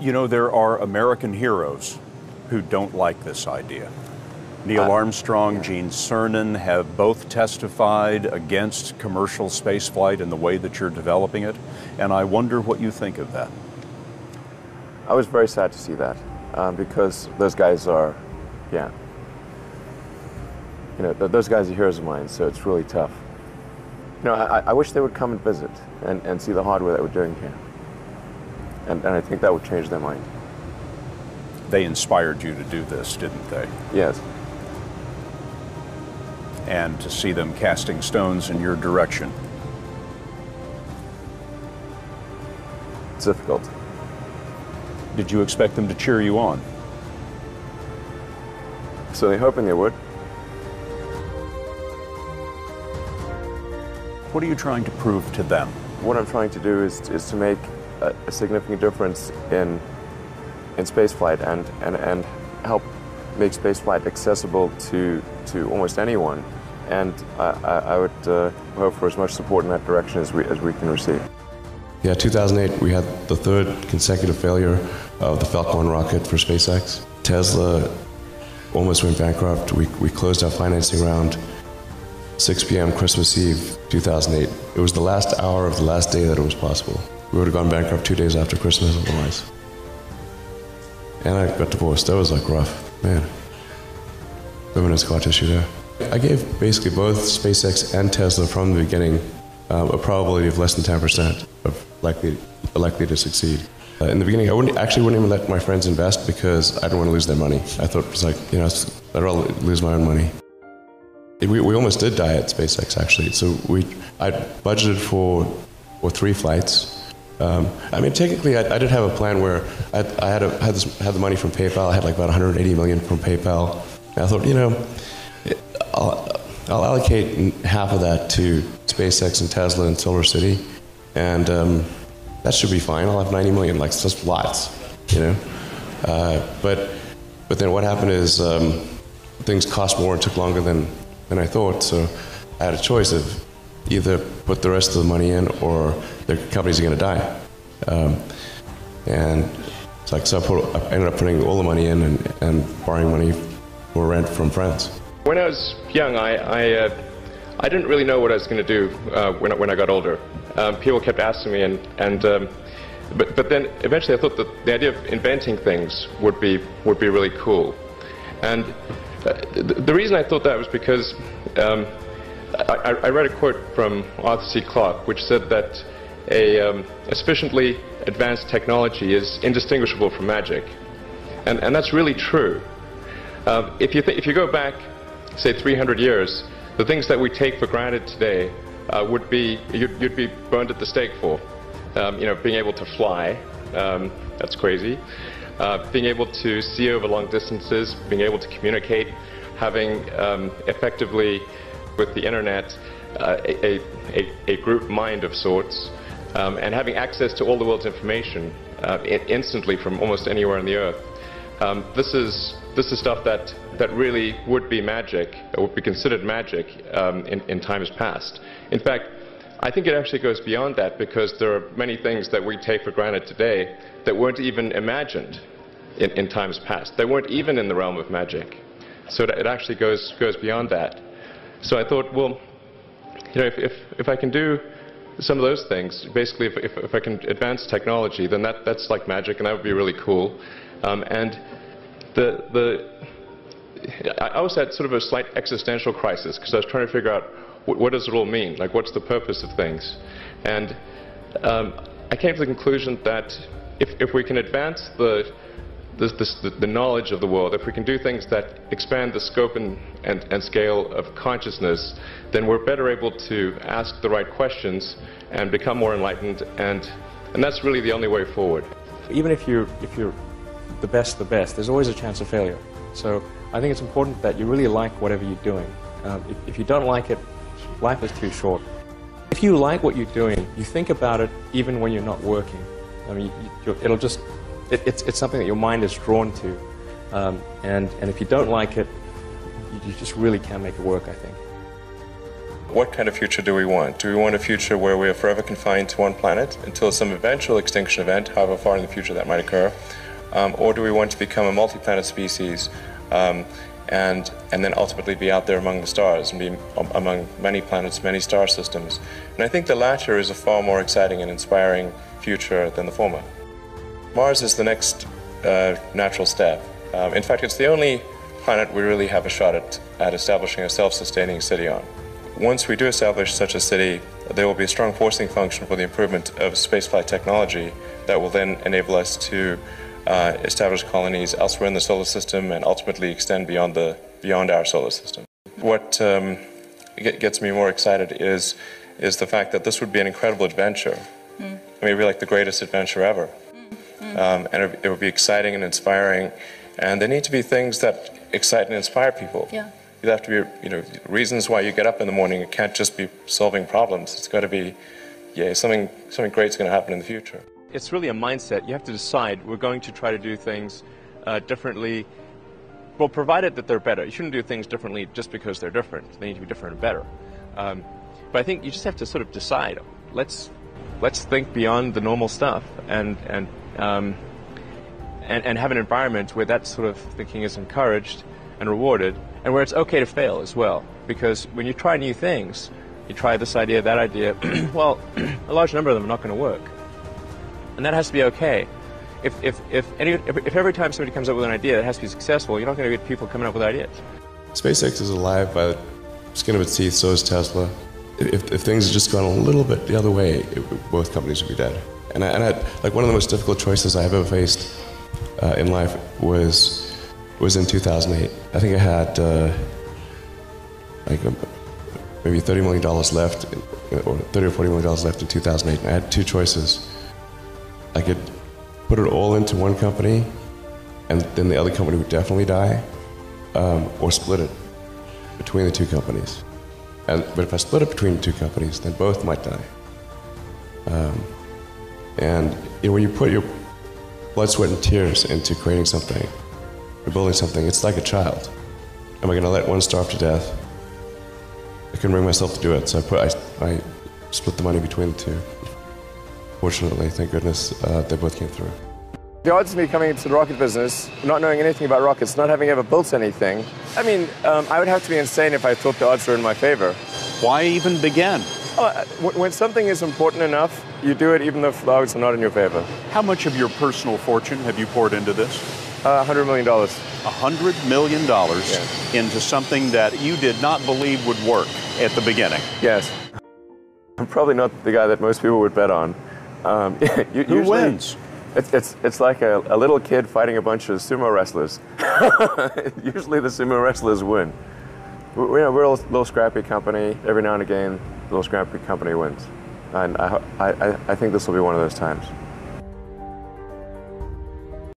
You know, there are American heroes who don't like this idea. Neil Uh, Armstrong, Gene Cernan have both testified against commercial spaceflight in the way that you're developing it, and I wonder what you think of that. I was very sad to see that um, because those guys are, yeah. You know, th- those guys are heroes of mine, so it's really tough. You know, I, I wish they would come and visit and, and see the hardware that we're doing here. And, and I think that would change their mind. They inspired you to do this, didn't they? Yes. And to see them casting stones in your direction. It's difficult. Did you expect them to cheer you on? So they're hoping they would. What are you trying to prove to them? What I'm trying to do is, is to make a, a significant difference in, in spaceflight and, and, and help make spaceflight accessible to, to almost anyone. And I, I, would uh, hope for as much support in that direction as we, as we can receive. Yeah, 2008, we had the third consecutive failure of the Falcon 1 rocket for SpaceX. Tesla almost went bankrupt. We, we closed our financing round 6 p.m. Christmas Eve 2008. It was the last hour of the last day that it was possible. We would have gone bankrupt two days after Christmas otherwise. And I got divorced. That was like rough. Man. Women has scar tissue there. I gave basically both SpaceX and Tesla from the beginning uh, a probability of less than 10% of likely, likely to succeed. Uh, in the beginning, I wouldn't, actually wouldn't even let my friends invest because I didn't want to lose their money. I thought it was like, you know, I'd rather lose my own money. We, we almost did die at SpaceX actually. So we, I budgeted for, for three flights. Um, I mean, technically, I, I, did have a plan where I, I had, a, had, this, had the money from PayPal. I had like about 180 million from PayPal. And I thought, you know, I'll, I'll allocate half of that to SpaceX and Tesla and Solar City, and um, that should be fine. I'll have 90 million, like just lots, you know. Uh, but but then what happened is um, things cost more and took longer than than I thought. So I had a choice of either put the rest of the money in or the companies are going to die. Um, and it's like so I, put, I ended up putting all the money in and, and borrowing money for rent from friends. When I was young, I, I, uh, I didn't really know what I was going to do uh, when, I, when I got older. Um, people kept asking me, and, and um, but, but then eventually I thought that the idea of inventing things would be, would be really cool. And uh, the, the reason I thought that was because um, I, I, read a quote from Arthur C. Clarke, which said that a, um, sufficiently advanced technology is indistinguishable from magic. And, and that's really true. Uh, if, you if you go back say 300 years, the things that we take for granted today uh, would be you'd, you'd, be burned at the stake for. Um, you know, being able to fly, um, that's crazy. Uh, being able to see over long distances, being able to communicate, having um, effectively with the internet uh, a, a, a, group mind of sorts, um, and having access to all the world's information uh, instantly from almost anywhere on the earth. Um, this is this is stuff that that really would be magic, would be considered magic um, in, in times past. In fact, I think it actually goes beyond that because there are many things that we take for granted today that weren't even imagined in, in times past. They weren't even in the realm of magic. So it actually goes goes beyond that. So I thought, well, you know, if if, if I can do some of those things, basically, if, if, if I can advance technology, then that, that's like magic, and that would be really cool. Um, and the, the, I was at sort of a slight existential crisis because I was trying to figure out what, what, does it all mean? Like, what's the purpose of things? And um, I came to the conclusion that if, if we can advance the, the, the, the, knowledge of the world, if we can do things that expand the scope and, and, and scale of consciousness, then we're better able to ask the right questions and become more enlightened, and, and that's really the only way forward. Even if you're, if you're the best the best, there's always a chance of failure. So I think it's important that you really like whatever you're doing. Um, if, if you don't like it, life is too short. If you like what you're doing, you think about it even when you're not working. I mean, you, it'll just, it, it's, it's something that your mind is drawn to. Um, and, and if you don't like it, you, you just really can't make it work, I think. What kind of future do we want? Do we want a future where we are forever confined to one planet until some eventual extinction event, however far in the future that might occur? Um, or do we want to become a multi planet species um, and, and then ultimately be out there among the stars and be among many planets, many star systems? And I think the latter is a far more exciting and inspiring future than the former. Mars is the next uh, natural step. Um, in fact, it's the only planet we really have a shot at, at establishing a self sustaining city on. Once we do establish such a city, there will be a strong forcing function for the improvement of spaceflight technology that will then enable us to uh, establish colonies elsewhere in the solar system and ultimately extend beyond, the, beyond our solar system. What um, gets me more excited is, is the fact that this would be an incredible adventure. Mm. I mean, it'd be like the greatest adventure ever. Mm. Um, and it, it would be exciting and inspiring. And there need to be things that excite and inspire people. Yeah. You have to be, you know, reasons why you get up in the morning. It can't just be solving problems. It's got to be, yeah, something, something great's going to happen in the future. It's really a mindset. You have to decide we're going to try to do things uh, differently. Well, provided that they're better. You shouldn't do things differently just because they're different. They need to be different and better. Um, but I think you just have to sort of decide. Let's let's think beyond the normal stuff and and um, and, and have an environment where that sort of thinking is encouraged and rewarded and where it's okay to fail as well. Because when you try new things, you try this idea, that idea, well, a large number of them are not going to work. And that has to be okay. If, if, if, any, if, every time somebody comes up with an idea that has to be successful, you're not going to get people coming up with ideas. SpaceX is alive by the skin of its teeth, so is Tesla. If, if things had just gone a little bit the other way, it, both companies would be dead. And I, and I, like one of the most difficult choices I have ever faced uh, in life was was in 2008. I think I had uh, like um, maybe 30 million dollars left, or 30 or 40 million dollars left in 2008. I had two choices. I could put it all into one company, and then the other company would definitely die, um, or split it between the two companies. And, but if I split it between two companies, then both might die. Um, and you know, when you put your blood, sweat, and tears into creating something, or building something, it's like a child. Am I going to let one starve to death? I couldn't bring myself to do it, so I put I, I split the money between the two. Fortunately, thank goodness, uh, they both came through. The odds of me coming into the rocket business, not knowing anything about rockets, not having ever built anything, I mean, um, I would have to be insane if I thought the odds were in my favor. Why even begin? Oh, when something is important enough, you do it even though the odds are not in your favor. How much of your personal fortune have you poured into this? Uh, $100 million. $100 million yeah. into something that you did not believe would work at the beginning. Yes. I'm probably not the guy that most people would bet on. Um, Who usually, wins? It's, it's, it's like a, a, little kid fighting a bunch of sumo wrestlers. usually the sumo wrestlers win. We're, we're a little scrappy company. Every now and again, a little scrappy company wins. And I, I, I think this will be one of those times.